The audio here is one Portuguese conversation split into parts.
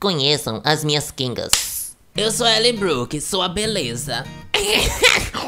Conheçam as minhas Kingas. Eu sou Ellie Brooke, sou a beleza.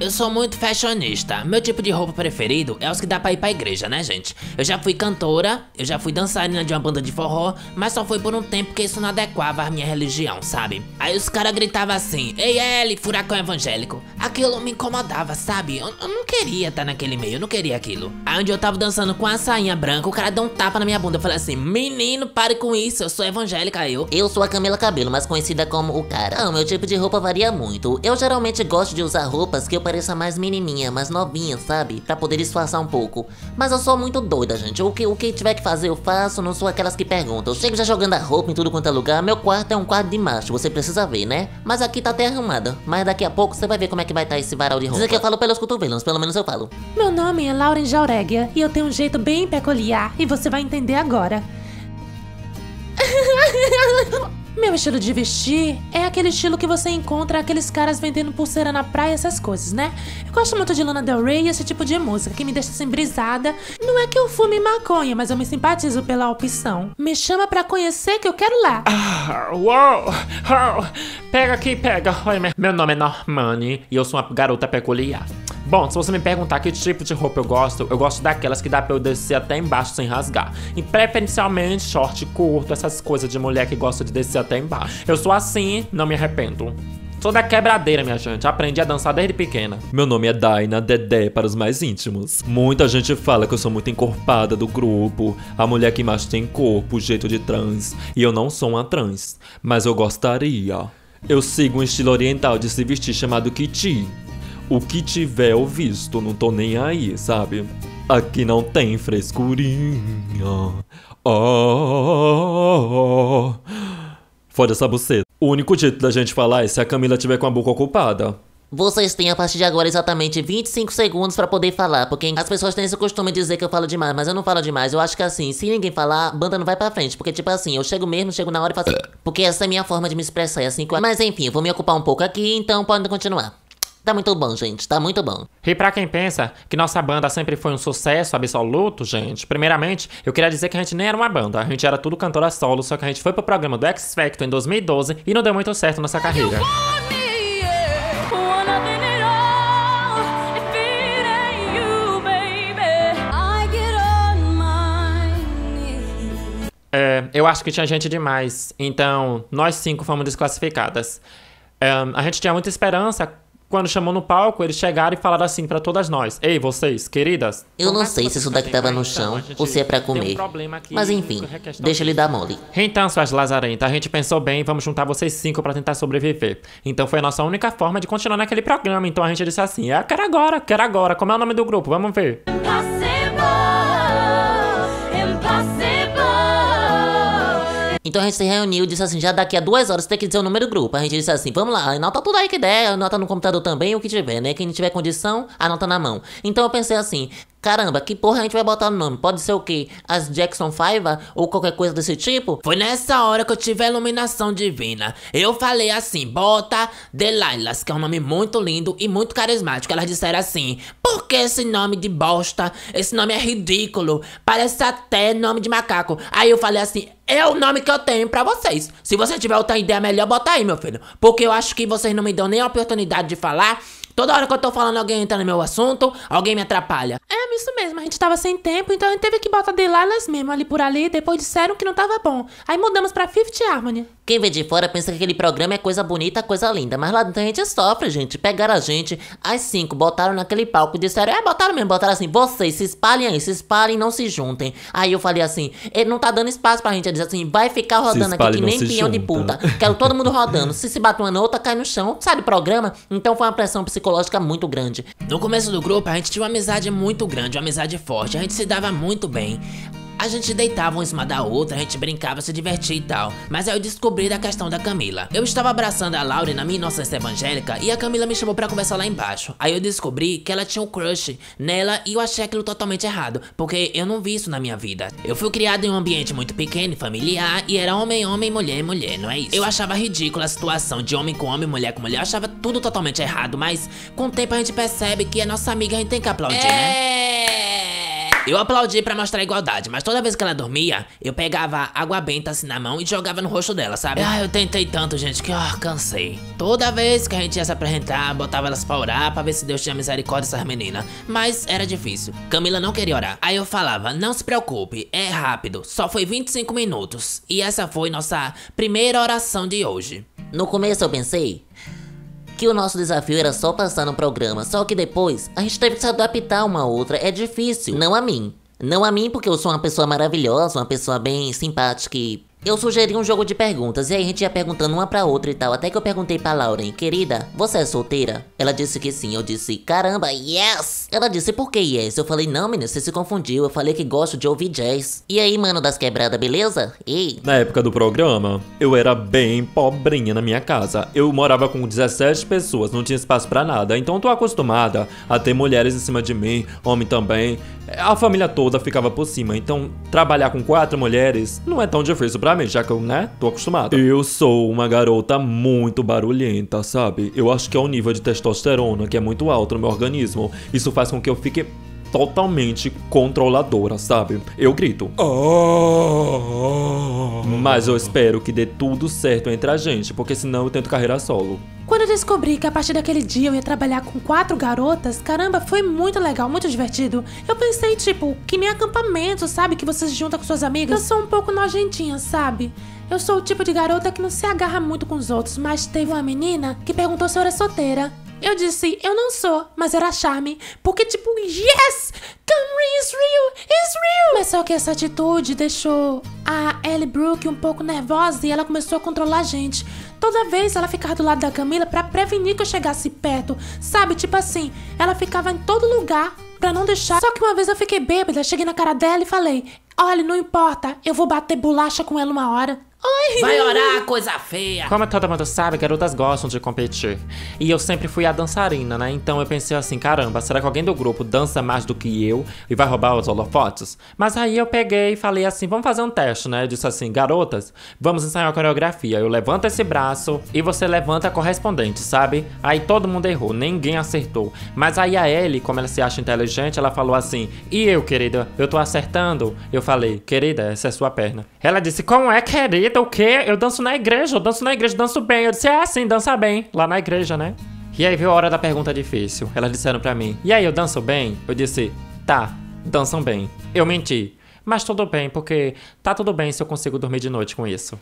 Eu sou muito fashionista. Meu tipo de roupa preferido é os que dá pra ir pra igreja, né, gente? Eu já fui cantora, eu já fui dançarina de uma banda de forró, mas só foi por um tempo que isso não adequava à minha religião, sabe? Aí os caras gritavam assim: Ei, Ellie, furacão evangélico. Aquilo me incomodava, sabe? Eu, eu não queria estar naquele meio, eu não queria aquilo. Aí onde eu tava dançando com a sainha branca, o cara deu um tapa na minha bunda. Eu falei assim: Menino, pare com isso, eu sou evangélica, eu. Eu sou a Camila Cabelo, mais conhecida como o cara. Ah, meu tipo de roupa varia muito. Eu geralmente gosto de usar roupas que eu pareça mais menininha, mais novinha, sabe? Pra poder disfarçar um pouco. Mas eu sou muito doida, gente. O que, o que tiver que fazer eu faço, não sou aquelas que perguntam. Eu chego já jogando a roupa em tudo quanto é lugar. Meu quarto é um quarto de macho, você precisa ver, né? Mas aqui tá até arrumada. Mas daqui a pouco você vai ver como é que vai estar tá esse varal de roupa. Dizer que eu falo pelos cotovelos, pelo menos eu falo. Meu nome é Lauren Jauregia e eu tenho um jeito bem peculiar e você vai entender agora. Meu estilo de vestir é aquele estilo que você encontra aqueles caras vendendo pulseira na praia, essas coisas, né? Eu gosto muito de Lana Del Rey e esse tipo de música que me deixa assim brisada. Não é que eu fume maconha, mas eu me simpatizo pela opção. Me chama pra conhecer que eu quero lá. Ah, uou! Oh, pega aqui, pega. Oi, meu nome é Normani e eu sou uma garota peculiar. Bom, se você me perguntar que tipo de roupa eu gosto, eu gosto daquelas que dá pra eu descer até embaixo sem rasgar. E preferencialmente short curto, essas coisas de mulher que gosta de descer até embaixo. Eu sou assim, não me arrependo. Sou da quebradeira, minha gente. Aprendi a dançar desde pequena. Meu nome é Daina Dedé para os mais íntimos. Muita gente fala que eu sou muito encorpada do grupo, a mulher que mais tem corpo, jeito de trans. E eu não sou uma trans, mas eu gostaria. Eu sigo um estilo oriental de se vestir chamado Kiti o que tiver eu visto, não tô nem aí, sabe? Aqui não tem frescurinha. Oh, Fora essa buceta. O único jeito da gente falar é se a Camila tiver com a boca ocupada. Vocês têm a partir de agora exatamente 25 segundos para poder falar, porque as pessoas têm esse costume de dizer que eu falo demais, mas eu não falo demais. Eu acho que assim, se ninguém falar, banda não vai pra frente, porque tipo assim, eu chego mesmo, chego na hora e faço assim, porque essa é a minha forma de me expressar, é assim que. Mas enfim, eu vou me ocupar um pouco aqui, então podem continuar. Tá muito bom, gente, tá muito bom. E pra quem pensa que nossa banda sempre foi um sucesso absoluto, gente, primeiramente, eu queria dizer que a gente nem era uma banda, a gente era tudo cantora solo, só que a gente foi pro programa do X Factor em 2012 e não deu muito certo nossa carreira. É, eu acho que tinha gente demais, então nós cinco fomos desclassificadas. É, a gente tinha muita esperança quando chamou no palco, eles chegaram e falaram assim para todas nós: Ei, vocês, queridas. Eu não sei se isso daqui tava no chão ou se é pra comer. Mas enfim, deixa ele dar mole. Então, suas lazarentas, a gente pensou bem, vamos juntar vocês cinco para tentar sobreviver. Então foi a nossa única forma de continuar naquele programa. Então a gente disse assim: É, quero agora, quero agora. Como é o nome do grupo? Vamos ver. Então a gente se reuniu e disse assim, já daqui a duas horas tem que dizer o número do grupo. A gente disse assim, vamos lá, anota tudo aí que der, anota no computador também, o que tiver, né? Quem tiver condição, anota na mão. Então eu pensei assim, Caramba, que porra a gente vai botar no nome? Pode ser o quê? As Jackson Five ou qualquer coisa desse tipo? Foi nessa hora que eu tive a iluminação divina. Eu falei assim, bota Delilahs, que é um nome muito lindo e muito carismático. Elas disseram assim, por que esse nome de bosta? Esse nome é ridículo, parece até nome de macaco. Aí eu falei assim, é o nome que eu tenho pra vocês. Se você tiver outra ideia melhor, bota aí, meu filho. Porque eu acho que vocês não me dão nem a oportunidade de falar. Toda hora que eu tô falando, alguém entra no meu assunto, alguém me atrapalha. É, isso mesmo. A gente tava sem tempo, então a gente teve que botar Delilahs mesmo ali por ali. Depois disseram que não tava bom. Aí mudamos pra Fifth Harmony. Quem vê de fora pensa que aquele programa é coisa bonita, coisa linda. Mas lá dentro a gente sofre, gente. Pegaram a gente, as cinco, botaram naquele palco e disseram: É, botaram mesmo, botaram assim, vocês se espalhem aí, se espalhem, não se juntem. Aí eu falei assim: Ele não tá dando espaço pra gente. Ele disse assim: vai ficar rodando aqui que nem peão de puta. Quero todo mundo rodando. Se se bate uma na outra, cai no chão. Sai do programa. Então foi uma pressão psicológica muito grande. No começo do grupo, a gente tinha uma amizade muito grande, uma amizade forte. A gente se dava muito bem. A gente deitava uma em cima da outra, a gente brincava, se divertia e tal. Mas aí eu descobri da questão da Camila. Eu estava abraçando a Laura na minha inocência evangélica e a Camila me chamou para conversar lá embaixo. Aí eu descobri que ela tinha um crush nela e eu achei aquilo totalmente errado, porque eu não vi isso na minha vida. Eu fui criado em um ambiente muito pequeno e familiar e era homem, homem, mulher, mulher, não é isso? Eu achava ridícula a situação de homem com homem, mulher com mulher, eu achava tudo totalmente errado, mas com o tempo a gente percebe que a nossa amiga a gente tem que aplaudir, é... né? Eu aplaudi pra mostrar a igualdade, mas toda vez que ela dormia, eu pegava água benta assim na mão e jogava no rosto dela, sabe? Ah, eu tentei tanto, gente, que ó, cansei. Toda vez que a gente ia se apresentar, botava elas pra orar pra ver se Deus tinha misericórdia dessas meninas. Mas era difícil. Camila não queria orar. Aí eu falava, não se preocupe, é rápido, só foi 25 minutos. E essa foi nossa primeira oração de hoje. No começo eu pensei que o nosso desafio era só passar no programa, só que depois a gente teve que se adaptar uma a outra, é difícil. Não a mim. Não a mim porque eu sou uma pessoa maravilhosa, uma pessoa bem simpática e eu sugeri um jogo de perguntas e aí a gente ia perguntando uma pra outra e tal. Até que eu perguntei pra Lauren, querida, você é solteira? Ela disse que sim. Eu disse, caramba, yes! Ela disse, por que yes? Eu falei, não, menina, você se confundiu. Eu falei que gosto de ouvir jazz. E aí, mano das quebradas, beleza? Ei. Na época do programa, eu era bem pobrinha na minha casa. Eu morava com 17 pessoas, não tinha espaço pra nada. Então tô acostumada a ter mulheres em cima de mim, homem também. A família toda ficava por cima. Então trabalhar com quatro mulheres não é tão difícil pra mim, já que eu, né, tô acostumado. Eu sou uma garota muito barulhenta, sabe? Eu acho que é o nível de testosterona que é muito alto no meu organismo. Isso faz com que eu fique totalmente controladora, sabe? Eu grito. Mas eu espero que dê tudo certo entre a gente, porque senão eu tento carreira solo. Quando eu descobri que a partir daquele dia eu ia trabalhar com quatro garotas, caramba, foi muito legal, muito divertido. Eu pensei, tipo, que nem acampamento, sabe? Que você se junta com suas amigas. Eu sou um pouco nojentinha, sabe? Eu sou o tipo de garota que não se agarra muito com os outros, mas teve uma menina que perguntou se eu era solteira. Eu disse, eu não sou, mas era charme. Porque, tipo, yes! Camry is real! Is real! Mas só que essa atitude deixou a Ellie Brooke um pouco nervosa e ela começou a controlar a gente. Toda vez ela ficava do lado da Camila pra prevenir que eu chegasse perto. Sabe, tipo assim, ela ficava em todo lugar pra não deixar. Só que uma vez eu fiquei bêbada, cheguei na cara dela e falei: Olha, não importa, eu vou bater bolacha com ela uma hora. Ai, Vai orar, coisa feia. Como todo mundo sabe, garotas gostam de competir. E eu sempre fui a dançarina, né? Então eu pensei assim, caramba, será que alguém do grupo dança mais do que eu e vai roubar os holofotes? Mas aí eu peguei e falei assim, vamos fazer um teste, né? Eu disse assim, garotas, vamos ensaiar a coreografia. Eu levanto esse braço e você levanta a correspondente, sabe? Aí todo mundo errou, ninguém acertou. Mas aí a Ellie, como ela se acha inteligente, ela falou assim, e eu, querida, eu tô acertando? Eu falei, querida, essa é sua perna. Ela disse, como é, querida? O quê? Eu danço na igreja, eu danço na igreja, danço bem. Eu disse, é assim, dança bem, lá na igreja, né? E aí veio a hora da pergunta difícil. Elas disseram pra mim, e aí, eu danço bem? Eu disse, tá, dançam bem. Eu menti. Mas tudo bem, porque tá tudo bem se eu consigo dormir de noite com isso.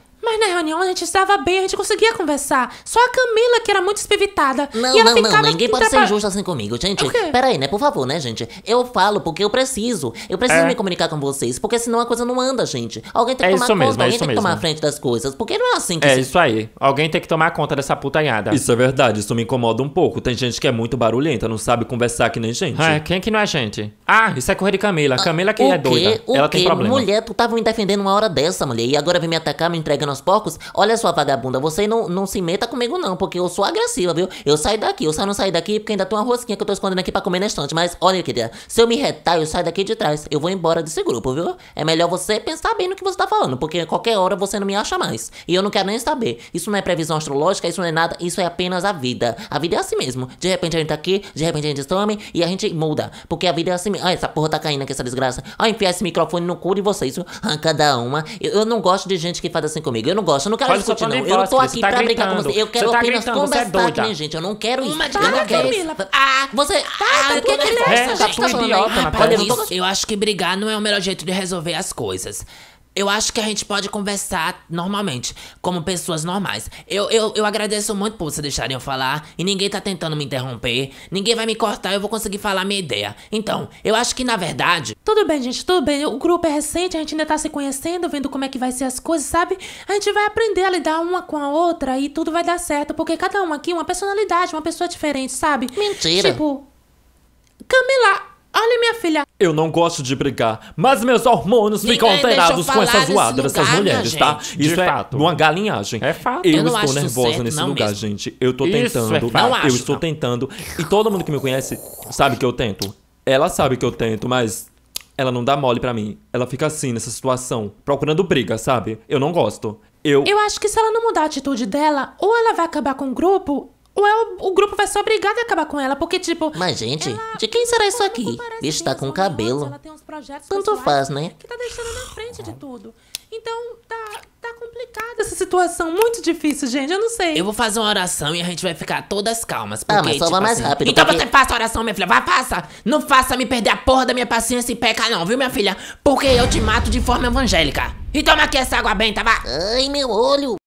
Reunião a gente estava bem, a gente conseguia conversar. Só a Camila que era muito espivitada. Não, e ela não, não, ninguém pode ser injusto assim comigo, gente. O quê? Pera aí, né? Por favor, né, gente? Eu falo porque eu preciso. Eu preciso É. me comunicar com vocês, porque senão a coisa não anda, gente. Alguém tem que É tomar isso conta, mesmo, é alguém isso tem que tomar a frente das coisas. Porque não é assim que É se... isso aí. Alguém tem que tomar conta dessa putanhada. Isso é verdade, isso me incomoda um pouco. Tem gente que é muito barulhenta, não sabe conversar que nem gente. É, quem que não é gente? Ah, isso é correr de Camila. Camila que é doida. O Ela quê? tem problema. Mulher, tu tava me defendendo uma hora dessa, mulher, e agora vem me atacar, me entregando aos porcos? Olha só, vagabunda, você não, não se meta comigo não, porque eu sou agressiva, viu? Eu saio daqui, eu só não saio daqui porque ainda tem uma rosquinha que eu tô escondendo aqui pra comer na estante. Mas olha, querida, se eu me retar, eu saio daqui de trás. Eu vou embora desse grupo, viu? É melhor você pensar bem no que você tá falando, porque qualquer hora você não me acha mais. E eu não quero nem saber. Isso não é previsão astrológica, isso não é nada, isso é apenas a vida. A vida é assim mesmo. De repente a gente tá aqui, de repente a gente some e a gente muda. Porque a vida é assim mesmo. Ai, essa porra tá caindo aqui, essa desgraça. Ai, enfiar esse microfone no cu de vocês? Ah, cada uma. Eu, eu não gosto de gente que faz assim comigo. Eu não gosto, eu não quero Olha discutir, não. Eu não tô aqui tá pra brigar com gritando. você. Eu quero Você tá apenas gritando, é conversar que doida. nem gente. Eu não quero isso. De eu não quero isso. Ah, você. Ah, o que que é É, isso? tá Tá idiota, Olha, eu acho que brigar não é o melhor jeito de resolver as coisas. Eu acho que a gente pode conversar normalmente, como pessoas normais. Eu, eu, eu agradeço muito por vocês deixarem eu falar e ninguém tá tentando me interromper. Ninguém vai me cortar, eu vou conseguir falar minha ideia. Então, eu acho que na verdade, Tudo bem, gente, tudo bem. O grupo é recente, a gente ainda tá se conhecendo, vendo como é que vai ser as coisas, sabe? A gente vai aprender a lidar uma com a outra e tudo vai dar certo, porque cada um aqui é uma personalidade, uma pessoa diferente, sabe? Mentira. Tipo, Camila, olha minha filha. Eu não gosto de brigar, mas meus hormônios Ninguém ficam eu alterados com essa zoada dessas lugar, mulheres, tá? gente. Isso De é fato. uma galinhagem. É fato. Eu, Eu estou nervosa certo, nesse lugar, mesmo. gente. Eu tô Isso tentando. é. Não acho, eu estou não. tentando. E todo mundo que me conhece sabe que eu tento. Ela sabe que eu tento, mas ela não dá mole pra mim. Ela fica assim nessa situação, procurando briga, sabe? Eu não gosto. Eu. Eu acho que se ela não mudar a atitude dela, ou ela vai acabar com o grupo, ou é o, o grupo vai ser obrigado a acabar com ela, porque, tipo. Mas, gente, ela- de quem será isso aqui? Bicho, tá com cabelo. ela tem uns projetos Tanto faz, né? Que tá deixando na frente de tudo. Então, tá, tá complicada essa situação. Muito difícil, gente. Eu não sei. Eu vou fazer uma oração e a gente vai ficar todas calmas. Ah, Porque, mas só tipo vai mais assim, rápido, Então porque- você faça a oração, minha filha. Vai, faça. Não faça me perder a porra da minha paciência e peca, não, viu, minha filha? Porque eu te mato de forma evangélica. E toma aqui essa água benta, vá. Ai, meu olho.